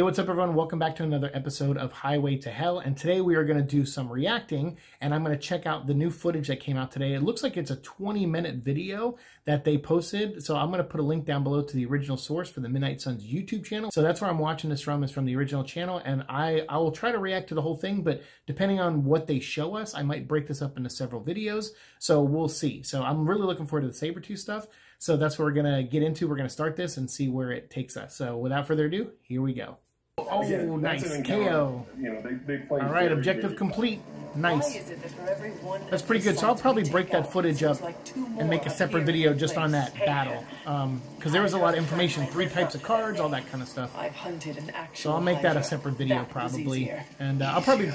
Hey, what's up, everyone? Welcome back to another episode of Highway to Hell. And today we are going to do some reacting, and I'm going to check out the new footage that came out today. It looks like it's a 20 minute video that they posted. So I'm going to put a link down below to the original source for the Midnight Suns YouTube channel. So that's where I'm watching this from, is from the original channel. And I, I will try to react to the whole thing, but depending on what they show us, I might break this up into several videos. So we'll see. So I'm really looking forward to the Sabretooth stuff. So that's what we're going to get into. We're going to start this and see where it takes us. So without further ado, here we go. Oh, Again, that's nice. an KO. You know, they, they All right, objective very complete. Nice. is it that for every one That's pretty good. So I'll probably break that footage up like two more and make a separate video just on that battle. Because there was a lot of information, three types of cards, all that kind of stuff. I've hunted an actual So I'll make that a separate video probably. And uh, I'll probably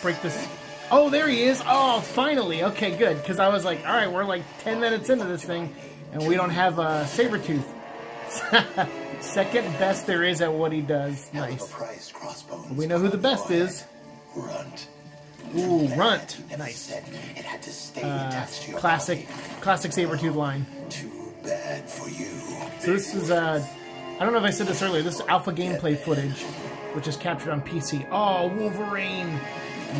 break this. Oh, there he is. Oh, finally. Okay, good. Because I was like, all right, we're like 10 minutes into this thing, and we don't have a uh, Sabretooth. Second best there is at what he does. Nice. Price crossbones. We know who the best is. Runt. Ooh, Runt. Nice. said it had to stay Uh, attached to your classic, classic Sabretooth line. Too bad for you. So this is, uh, I don't know if I said this earlier, this is alpha gameplay footage, which is captured on PC. Oh, Wolverine!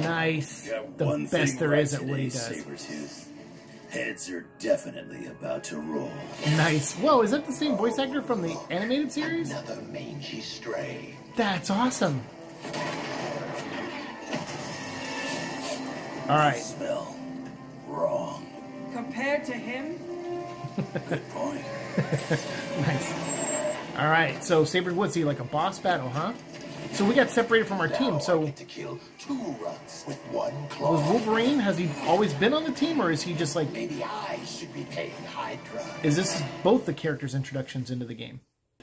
Nice. The best there is at what he does. Sabretooth. Heads are definitely about to roll. Nice. Whoa, is that the same voice actor from the animated series? Another mangy stray. That's awesome. Alright, Smell wrong. Compared to him, Good point. nice. Alright, so Saber, what's he, like a boss battle, huh? So we got separated from our team, Now I so to kill two runts with one was. Wolverine, has he always been on the team, or is he just like, Maybe I should be paying Hydra. is this both the characters' introductions into the game?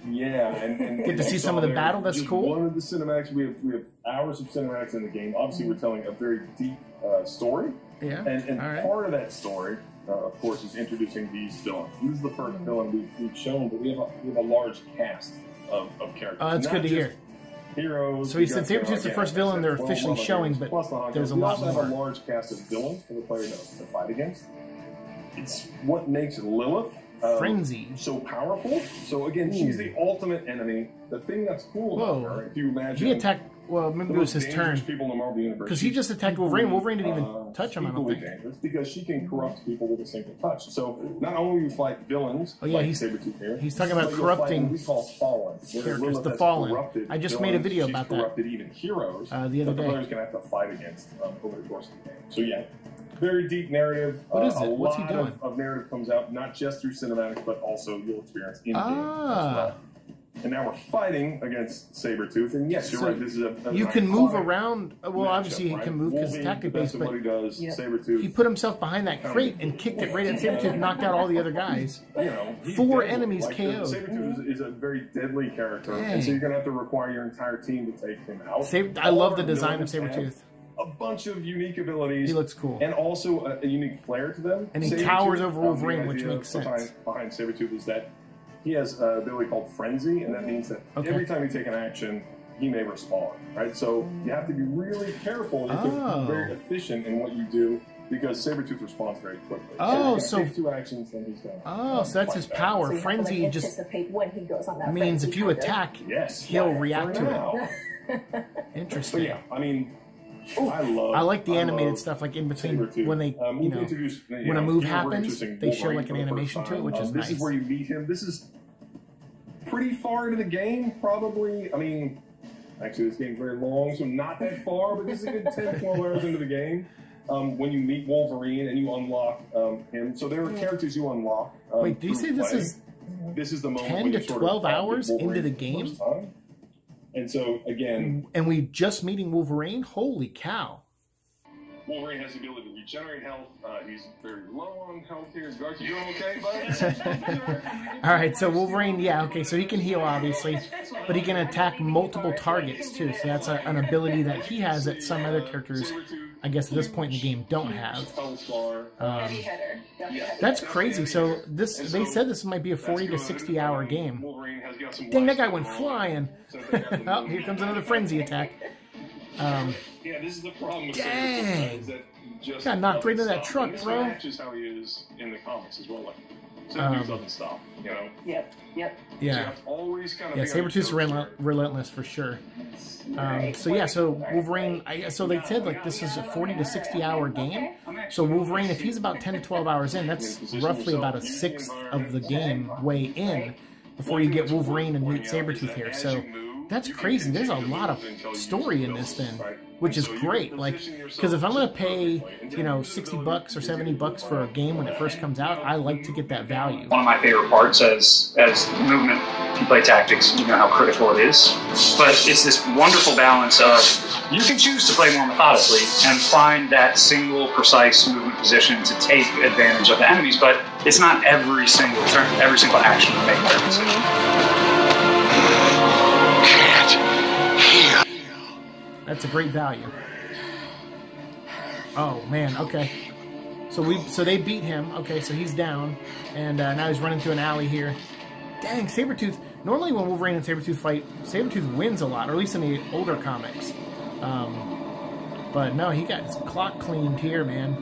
Yeah, and, and Get to see some of the there, battle, that's just cool. One of the cinematics we have we have hours of cinematics in the game. Obviously, we're telling a very deep uh, story, Yeah, and, and alright. part of that story, uh, of course, is introducing these villains. This is the first villain we've, we've shown, but we have a, we have a large cast of, of characters. Oh, that's Not good to just hear. Heroes. So he said got, you know, Sabretooth's the again, first villain they're officially showing, but plus the there's a lot have a more. large cast of villains for the player to, to fight against. It's what makes Lilith um, Frenzy. so powerful. So again, she's the ultimate enemy. The thing that's cool Whoa. about her, if you imagine, He attacked, well, maybe it was his turn. people in the Marvel universe, 'Cause he just attacked Wolverine. Wolverine didn't even uh, touch him, I don't think. dangerous because she can corrupt people with a single touch. So not only you fight villains, Oh, yeah, like he's- he's talking about but you'll fight corrupting we call fallen characters, the Fallen. I just made a villains. video She's about that. corrupted even heroes Uh, the other day. the players can have to fight against um, over the course of the game. So yeah, very deep narrative. What uh, it? What's he doing? Of, of narrative comes out not just through cinematics, but also you'll experience in game Ah. as well. And now we're fighting against Sabretooth, and yes, you're So right. This is a, a You can move around. Uh, well, matchup, obviously he right? can move because Wolverine, it's tactic the best based, but what he does. Yep. Sabretooth, he put himself behind that crate and kicked it right at Sabretooth, knocked out all the other guys. you know, Four deadly. enemies like, KO'd. Sabretooth is, is a very deadly character, and so you're going to have to require your entire team to take him out. Sab- I love the design of villains have Sabretooth. A bunch of unique abilities. He looks cool. and also a, a unique flair to them. And he Sabretooth, towers over the Wolverine, which makes sense. behind, Behind Sabretooth is that he has an ability called Frenzy, and that means that Okay. every time you take an action, he may respond, right? So you have to be really careful. You have to Oh. be very efficient in what you do because Sabretooth responds very quickly. Oh, you so- take two actions, then he's done. Oh, so that's his power. So you to, Frenzy like, just when he goes on that means if you attack, Yes, he'll yeah, react to it. now. So Interesting. yeah, I mean, I love. I like the animated stuff, like in between when they, Um, you know, you when a move know, happens, they show, like, an for the first animation to it, which Um, is This nice. is where you meet him. This is pretty far into the game, probably. I mean, actually, this game's very long, so not that far, but this is a good 10, 12 hours into the game. Um, when you meet Wolverine and you unlock um, him, so there are characters you unlock. Um, Wait, do you say this play. is this is the moment 10 when to you sort of 12 hours into the game? And so again, and we just meeting Wolverine? Holy cow. Wolverine has the ability to regenerate health. Uh, he's very low on health here. Garth, you doing okay, bud? All right, so Wolverine, yeah, okay, so he can heal obviously, but he can attack multiple targets too. So that's a, an ability that he has that some other characters, I guess, at this point in the game don't have. Um, Heavy hitter. Definitely heavy that's crazy. So this, they said this might be a 40 to 60 hour game. Dang, that guy went flying. oh, here comes another frenzy attack. Um, Yeah, this is the problem with Dang. Sabretooth, is that just Got knocked right into that stop. truck, And this bro. matches how he is in the comics as well. Like, Sabretooth Um, doesn't stop. You know. Yep, yep. So you Yeah. have to always kind of Yeah, be on Sabretooth's toes relent- there. relentless for sure. Um, so yeah, so Wolverine. I, so they said like this is a 40 to 60 hour game. So Wolverine, if he's about 10 to 12 hours in, that's roughly about a sixth of the game way in before you get Wolverine and meet Sabretooth here. So that's crazy. There's a lot of story in this then, which is great. Like, because if I'm gonna pay, you know, 60 bucks or 70 bucks for a game when it first comes out, I like to get that value. one of my favorite parts as as movement if you play tactics you know how critical it is but it's this wonderful balance of you can choose to play more methodically and find that single precise movement position to take advantage of the enemies but it's not every single turn every single action you make that decision mm-hmm. That's a great value. Oh man, okay. So we so they beat him. Okay, so he's down, and uh, now he's running through an alley here. Dang, Sabretooth. Normally when Wolverine and Sabretooth fight, Sabretooth wins a lot, or at least in the older comics. Um, but no, he got his clock cleaned here, man.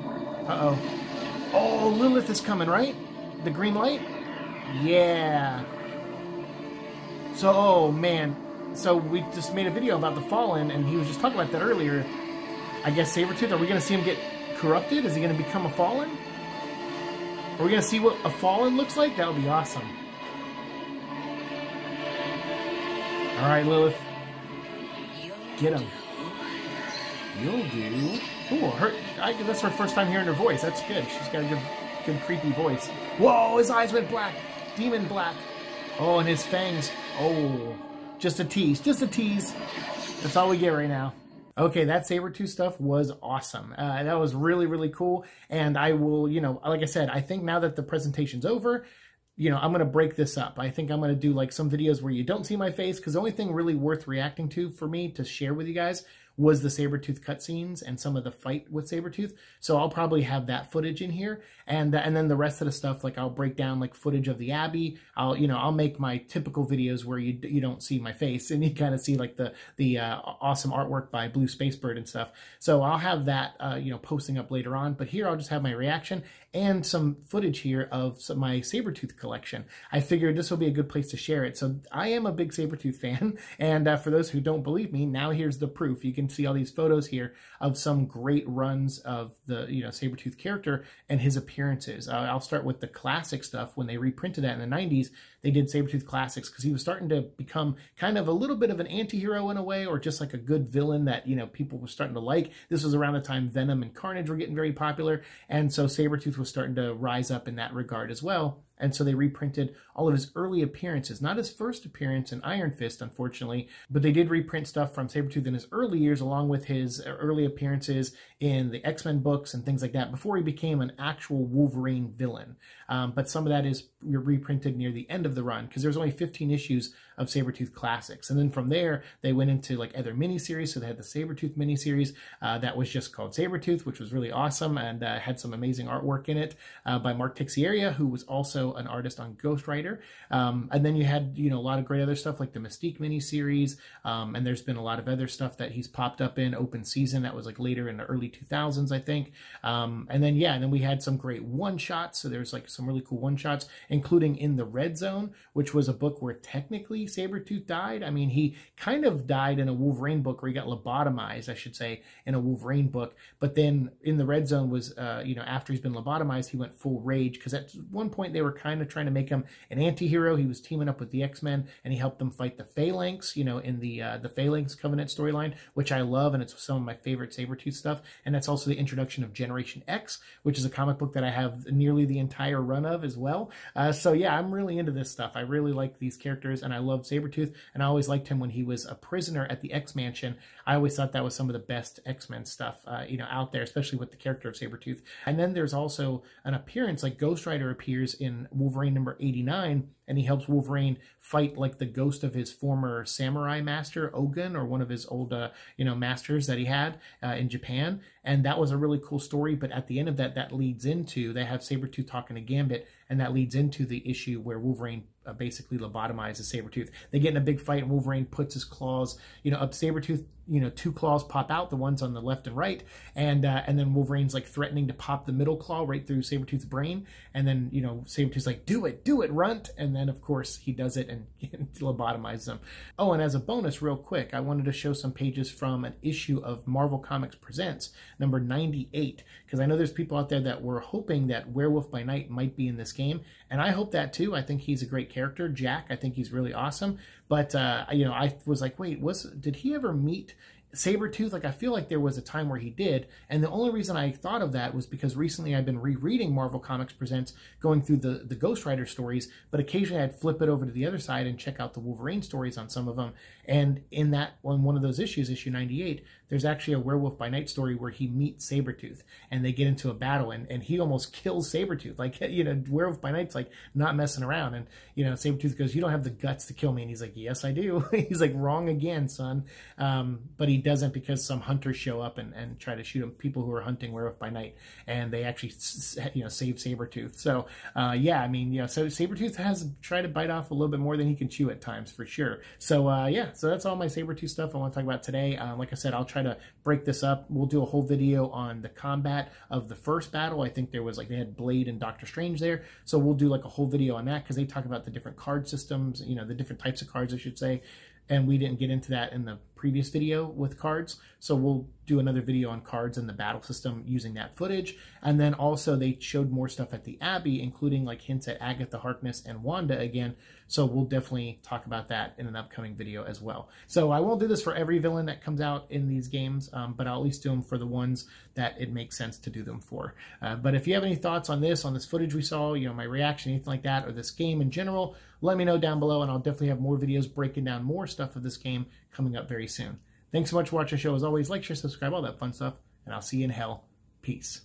Uh-oh. Oh, Lilith is coming, right? The green light? Yeah. So, oh man. So we just made a video about the Fallen, and he was just talking about that earlier. I guess Sabretooth, are we going to see him get corrupted? Is he going to become a Fallen? Are we going to see what a Fallen looks like? That would be awesome. All right, Lilith. Get him. You'll do. Ooh, her, I, that's her first time hearing her voice. That's good. She's got a good, good creepy voice. Whoa, his eyes went black. Demon black. Oh, and his fangs. Oh, just a tease. Just a tease. That's all we get right now. Okay, that Sabretooth stuff was awesome. Uh, that was really, really cool. And I will, you know, like I said, I think now that the presentation's over, you know, I'm going to break this up. I think I'm going to do like some videos where you don't see my face because the only thing really worth reacting to for me to share with you guys was the saber Sabretooth cutscenes and some of the fight with Sabretooth. So I'll probably have that footage in here. And and then the rest of the stuff, like I'll break down like footage of the Abbey. I'll, you know, I'll make my typical videos where you you don't see my face and you kind of see like the the uh, awesome artwork by Blue Spacebird and stuff. So I'll have that, uh, you know, posting up later on. But here I'll just have my reaction and some footage here of some, my Sabretooth collection. I figured this will be a good place to share it. So I am a big Sabretooth fan. And uh, for those who don't believe me, now here's the proof. You can see all these photos here of some great runs of the, you know, Sabretooth character and his appearances. Uh, I'll start with the classic stuff. When they reprinted that in the 90s, they did Sabretooth Classics because he was starting to become kind of a little bit of an anti-hero in a way, or just like a good villain that, you know, people were starting to like. This was around the time Venom and Carnage were getting very popular. And so Sabretooth was starting to rise up in that regard as well. And so they reprinted all of his early appearances, not his first appearance in Iron Fist, unfortunately, but they did reprint stuff from Sabretooth in his early years, along with his early appearances in the X-Men books and things like that, before he became an actual Wolverine villain. Um, but some of that is reprinted near the end of the run, because there's only 15 issues of Sabretooth Classics. And then from there, they went into like other miniseries. So they had the Sabretooth miniseries uh, that was just called Sabretooth, which was really awesome and uh, had some amazing artwork in it uh, by Mark Texeira, who was also an artist on Ghost Rider. Um, and then you had, you know, a lot of great other stuff like the Mystique miniseries. Um, and there's been a lot of other stuff that he's popped up in open season that was like later in the early 2000s, I think. Um, and then, yeah, and then we had some great one shots. So there's like some really cool one shots, including in the Red Zone, which was a book where technically Sabretooth died. I mean, he kind of died in a Wolverine book where he got lobotomized, I should say, in a Wolverine book. But then in the Red Zone was, uh, you know, after he's been lobotomized, he went full rage because at one point they were kind of trying to make him an anti-hero. He was teaming up with the X-Men and he helped them fight the Phalanx, you know, in the uh, the Phalanx Covenant storyline, which I love and it's some of my favorite Sabretooth stuff. And that's also the introduction of Generation X, which is a comic book that I have nearly the entire run of as well. Uh, so yeah, I'm really into this stuff. I really like these characters and I love Sabretooth and I always liked him when he was a prisoner at the X-Mansion. I always thought that was some of the best X-Men stuff, uh, you know, out there, especially with the character of Sabretooth. And then there's also an appearance, like Ghost Rider appears in Wolverine number 89 and he helps Wolverine fight like the ghost of his former samurai master Ogun or one of his old uh, you know masters that he had uh, in Japan and that was a really cool story but at the end of that that leads into they have Sabretooth talking to Gambit and that leads into the issue where Wolverine uh, basically lobotomizes Sabretooth. They get in a big fight and Wolverine puts his claws, you know, up Sabretooth you know two claws pop out, the ones on the left and right, and uh, and then Wolverine's like threatening to pop the middle claw right through Sabretooth's brain, and then you know Sabretooth's like do it, do it, runt, and then of course he does it and lobotomizes them. Oh, and as a bonus, real quick, I wanted to show some pages from an issue of Marvel Comics Presents number 98 because I know there's people out there that were hoping that Werewolf by Night might be in this game, and I hope that too. I think he's a great character, Jack. I think he's really awesome, but uh, you know I was like, wait, was did he ever meet Sabretooth, like I feel like there was a time where he did, and the only reason I thought of that was because recently I've been rereading Marvel Comics Presents, going through the, the Ghost Rider stories, but occasionally I'd flip it over to the other side and check out the Wolverine stories on some of them. And in that on one of those issues, issue 98, there's actually a Werewolf by Night story where he meets Sabretooth and they get into a battle and, and he almost kills Sabretooth. Like, you know, Werewolf by Night's like not messing around. And, you know, Sabretooth goes, You don't have the guts to kill me. And he's like, Yes, I do. he's like, Wrong again, son. Um, but he doesn't because some hunters show up and, and try to shoot him, people who are hunting Werewolf by Night, and they actually, you know, save Sabretooth. So, uh, yeah, I mean, you know, so Sabretooth has tried to bite off a little bit more than he can chew at times for sure. So, uh, yeah, so that's all my Sabretooth stuff I want to talk about today. Um, like I said, I'll try to break this up. We'll do a whole video on the combat of the first battle. I think there was like, they had Blade and Doctor Strange there. So we'll do like a whole video on that because they talk about the different card systems, you know, the different types of cards, I should say and we didn't get into that in the previous video with cards. So we'll do another video on cards and the battle system using that footage. And then also they showed more stuff at the Abbey, including like hints at Agatha Harkness and Wanda again. So we'll definitely talk about that in an upcoming video as well. So I won't do this for every villain that comes out in these games, um, but I'll at least do them for the ones that it makes sense to do them for. Uh, but if you have any thoughts on this, on this footage we saw, you know, my reaction, anything like that, or this game in general, let me know down below and I'll definitely have more videos breaking down more stuff of this game coming up very soon. Thanks so much for watching the show. As always, like, share, subscribe, all that fun stuff, and I'll see you in hell. Peace.